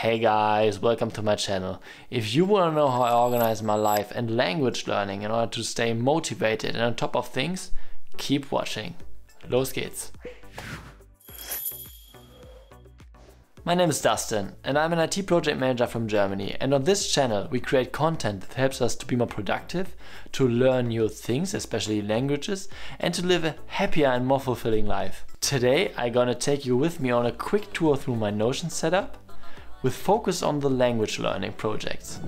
Hey guys, welcome to my channel. If you want to know how I organize my life and language learning in order to stay motivated and on top of things, keep watching. Los geht's! My name is Dustin and I'm an IT project manager from Germany and on this channel we create content that helps us to be more productive, to learn new things, especially languages, and to live a happier and more fulfilling life. Today I'm gonna take you with me on a quick tour through my Notion setup with focus on the language learning projects.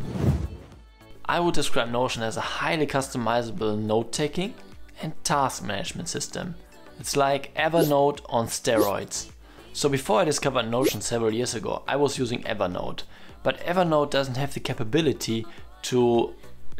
I would describe Notion as a highly customizable note-taking and task management system. It's like Evernote on steroids. So before I discovered Notion several years ago, I was using Evernote. But Evernote doesn't have the capability to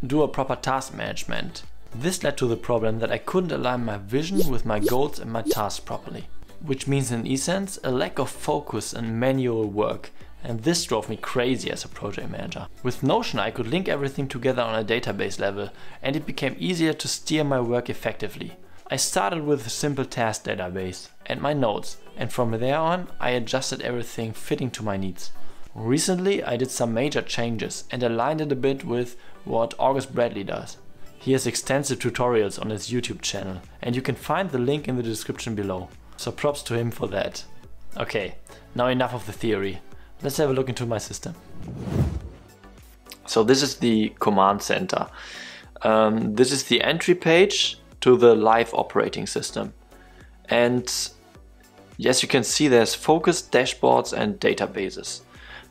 do a proper task management. This led to the problem that I couldn't align my vision with my goals and my tasks properly. Which means in essence, a lack of focus and manual work and this drove me crazy as a project manager. With Notion I could link everything together on a database level and it became easier to steer my work effectively. I started with a simple task database and my notes and from there on I adjusted everything fitting to my needs. Recently I did some major changes and aligned it a bit with what August Bradley does. He has extensive tutorials on his YouTube channel and you can find the link in the description below. So props to him for that. Okay, now enough of the theory. Let's have a look into my system. So this is the command center. Um, this is the entry page to the life operating system. And yes, you can see there's focus, dashboards and databases.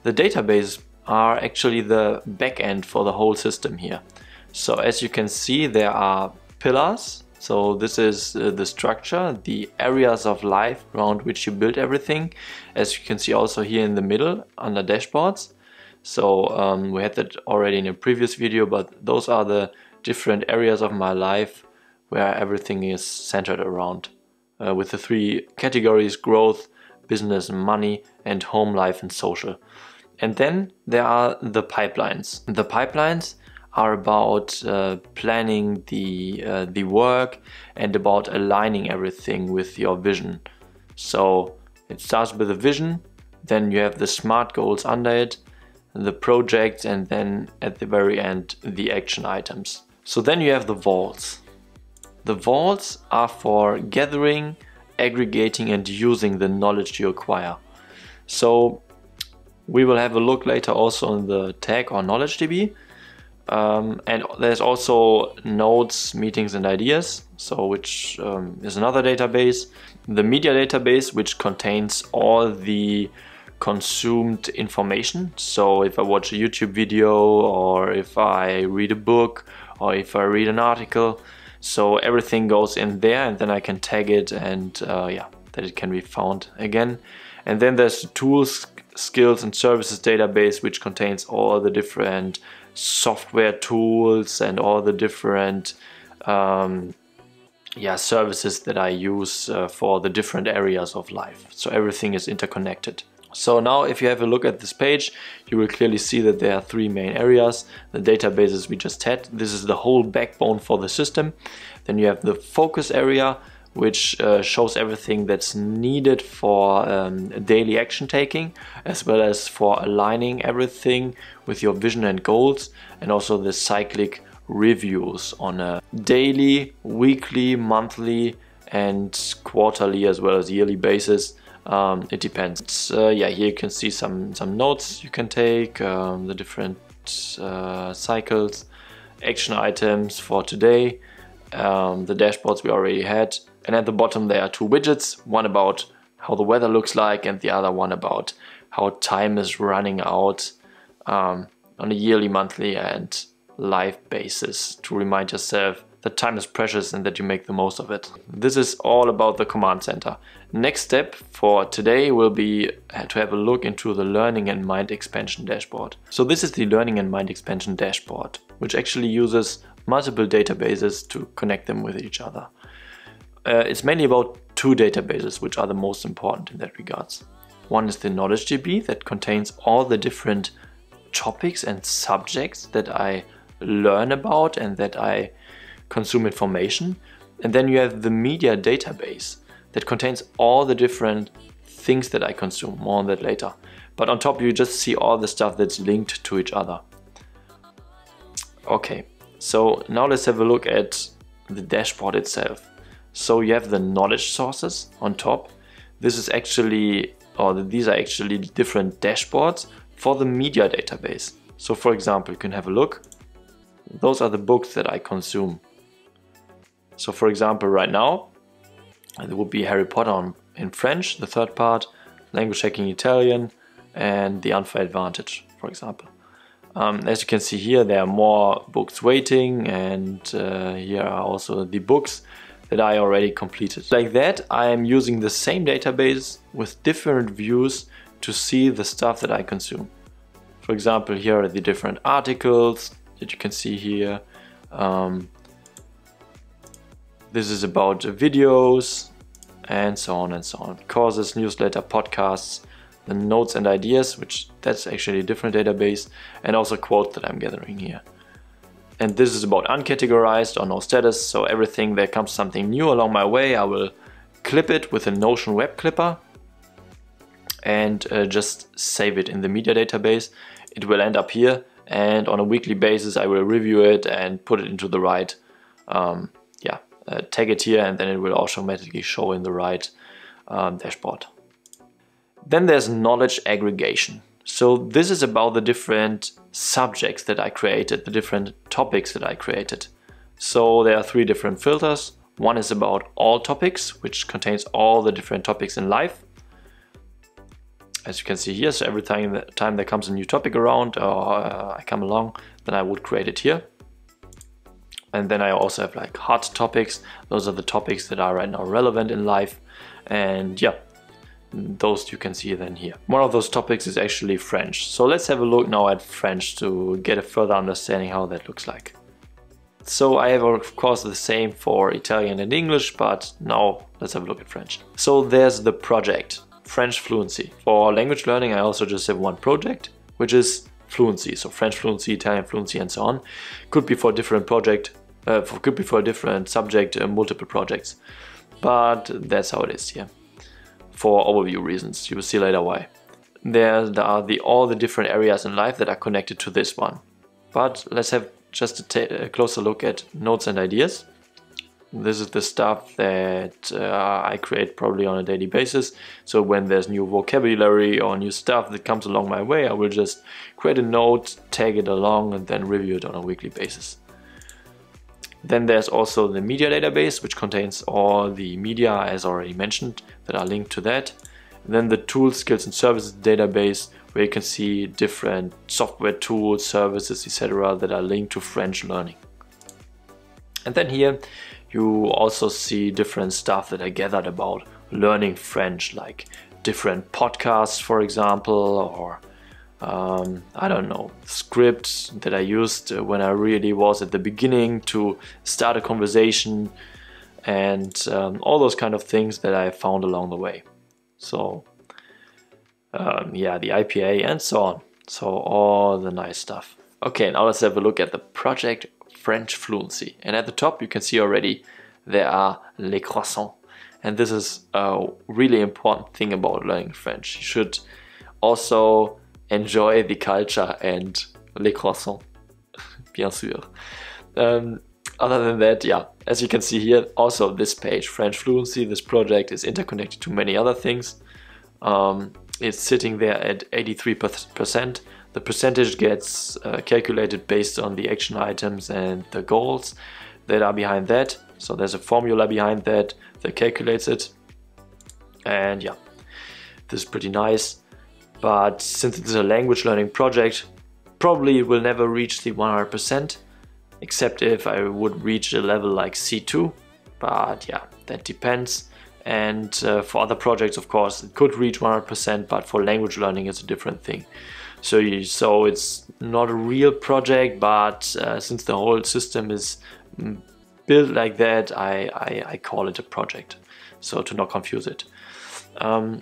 The databases are actually the backend for the whole system here. So as you can see, there are pillars so this is uh, the structure, the areas of life around which you build everything. As you can see also here in the middle under dashboards. So um, we had that already in a previous video, but those are the different areas of my life where everything is centered around. Uh, with the three categories, growth, business, money, and home life and social. And then there are the pipelines. The pipelines are about uh, planning the uh, the work and about aligning everything with your vision. So it starts with a vision, then you have the smart goals under it, the projects, and then at the very end the action items. So then you have the vaults. The vaults are for gathering, aggregating, and using the knowledge you acquire. So we will have a look later also on the tag or knowledge DB um, and there's also notes, meetings and ideas, so which um, is another database. The media database, which contains all the consumed information. So if I watch a YouTube video or if I read a book or if I read an article, so everything goes in there and then I can tag it and uh, yeah, that it can be found again. And then there's the tools, skills and services database, which contains all the different software tools and all the different um, yeah, services that I use uh, for the different areas of life. So everything is interconnected. So now if you have a look at this page, you will clearly see that there are three main areas. The databases we just had, this is the whole backbone for the system. Then you have the focus area, which uh, shows everything that's needed for um, daily action taking as well as for aligning everything with your vision and goals and also the cyclic reviews on a daily, weekly, monthly and quarterly as well as yearly basis. Um, it depends. Uh, yeah, here you can see some, some notes you can take, um, the different uh, cycles, action items for today, um, the dashboards we already had and at the bottom there are two widgets, one about how the weather looks like and the other one about how time is running out um, on a yearly, monthly and live basis to remind yourself that time is precious and that you make the most of it. This is all about the command center. Next step for today will be to have a look into the learning and mind expansion dashboard. So this is the learning and mind expansion dashboard, which actually uses multiple databases to connect them with each other uh, it's mainly about two databases which are the most important in that regards. One is the Knowledge DB that contains all the different topics and subjects that I learn about and that I consume information. And then you have the media database that contains all the different things that I consume, more on that later. But on top you just see all the stuff that's linked to each other. Okay, so now let's have a look at the dashboard itself. So you have the knowledge sources on top. This is actually, or these are actually different dashboards for the media database. So for example, you can have a look. Those are the books that I consume. So for example, right now, there would be Harry Potter in French, the third part, language hacking Italian, and the Unfair Advantage, for example. Um, as you can see here, there are more books waiting, and uh, here are also the books that I already completed. Like that, I am using the same database with different views to see the stuff that I consume. For example, here are the different articles that you can see here. Um, this is about videos and so on and so on. Courses, newsletter, podcasts, the notes and ideas, which that's actually a different database, and also quotes that I'm gathering here. And this is about uncategorized or no status, so everything that comes something new along my way, I will clip it with a Notion web clipper and uh, just save it in the media database. It will end up here and on a weekly basis I will review it and put it into the right, um, yeah, uh, tag it here and then it will automatically show in the right um, dashboard. Then there's knowledge aggregation. So this is about the different subjects that I created, the different topics that I created. So there are three different filters. One is about all topics, which contains all the different topics in life. As you can see here, so every time, time there comes a new topic around or uh, I come along, then I would create it here. And then I also have like hot topics. Those are the topics that are right now relevant in life. And yeah, those you can see then here. One of those topics is actually French. So let's have a look now at French to get a further understanding how that looks like. So I have of course the same for Italian and English, but now let's have a look at French. So there's the project, French fluency. For language learning I also just have one project, which is fluency. So French fluency, Italian fluency and so on. Could be for different project, uh, for, could be for a different subject, uh, multiple projects. But that's how it is here for overview reasons. You will see later why. There are the, all the different areas in life that are connected to this one. But let's have just a, closer look at notes and ideas. This is the stuff that uh, I create probably on a daily basis. So when there's new vocabulary or new stuff that comes along my way, I will just create a note, tag it along and then review it on a weekly basis. Then there's also the media database, which contains all the media, as already mentioned, that are linked to that. And then the tools, skills and services database, where you can see different software tools, services, etc. that are linked to French learning. And then here you also see different stuff that I gathered about learning French, like different podcasts, for example, or um, I don't know, scripts that I used when I really was at the beginning to start a conversation and um, all those kind of things that I found along the way. So, um, yeah, the IPA and so on. So, all the nice stuff. Okay, now let's have a look at the project French Fluency. And at the top, you can see already there are les croissants. And this is a really important thing about learning French. You should also enjoy the culture and les croissants, bien sûr. Um, other than that, yeah, as you can see here, also this page, French Fluency, this project is interconnected to many other things. Um, it's sitting there at 83%. The percentage gets uh, calculated based on the action items and the goals that are behind that. So there's a formula behind that that calculates it. And yeah, this is pretty nice but since it's a language learning project, probably it will never reach the 100%, except if I would reach a level like C2, but yeah, that depends. And uh, for other projects, of course, it could reach 100%, but for language learning, it's a different thing. So, you, so it's not a real project, but uh, since the whole system is mm, built like that, I, I, I, call it a project. So to not confuse it. Um,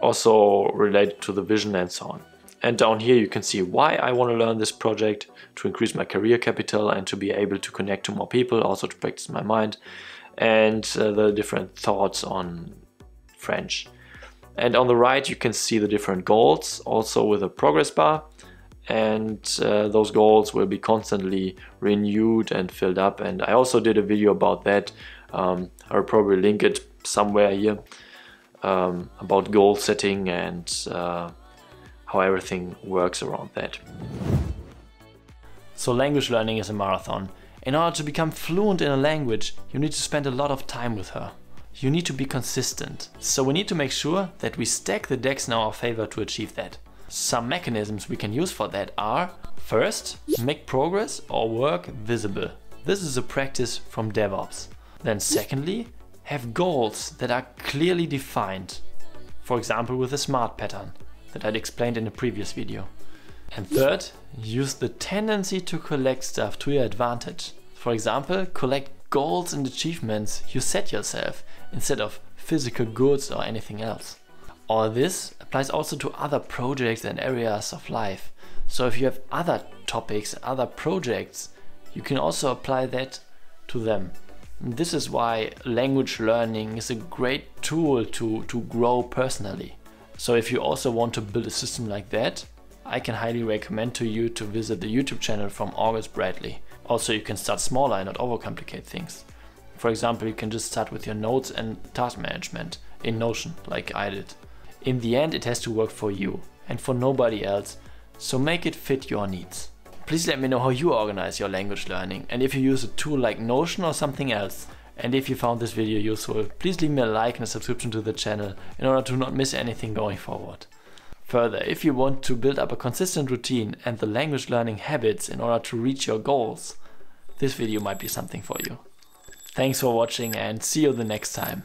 also related to the vision and so on. And down here you can see why I want to learn this project, to increase my career capital and to be able to connect to more people, also to practice my mind, and uh, the different thoughts on French. And on the right, you can see the different goals, also with a progress bar. And uh, those goals will be constantly renewed and filled up. And I also did a video about that. Um, I'll probably link it somewhere here um, about goal setting and uh, how everything works around that. So language learning is a marathon. In order to become fluent in a language, you need to spend a lot of time with her you need to be consistent. So we need to make sure that we stack the decks in our favor to achieve that. Some mechanisms we can use for that are first, make progress or work visible. This is a practice from DevOps. Then secondly, have goals that are clearly defined. For example with a SMART pattern that I'd explained in a previous video. And third, use the tendency to collect stuff to your advantage. For example, collect goals and achievements you set yourself instead of physical goods or anything else. All this applies also to other projects and areas of life. So if you have other topics, other projects, you can also apply that to them. This is why language learning is a great tool to, to grow personally. So if you also want to build a system like that, I can highly recommend to you to visit the YouTube channel from August Bradley. Also, you can start smaller and not overcomplicate things. For example, you can just start with your notes and task management in Notion, like I did. In the end, it has to work for you and for nobody else, so make it fit your needs. Please let me know how you organize your language learning and if you use a tool like Notion or something else. And if you found this video useful, please leave me a like and a subscription to the channel in order to not miss anything going forward. Further, if you want to build up a consistent routine and the language learning habits in order to reach your goals, this video might be something for you. Thanks for watching and see you the next time.